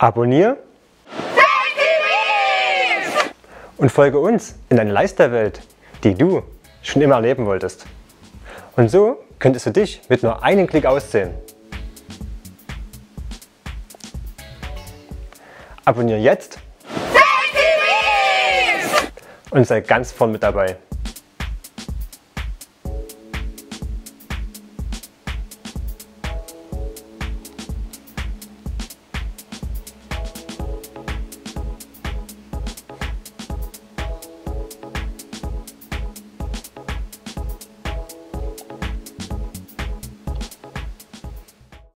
Abonnier und folge uns in eine Leisterwelt, die du schon immer erleben wolltest. Und so könntest du dich mit nur einem Klick aussehen. Abonniere jetzt und sei ganz vorn mit dabei.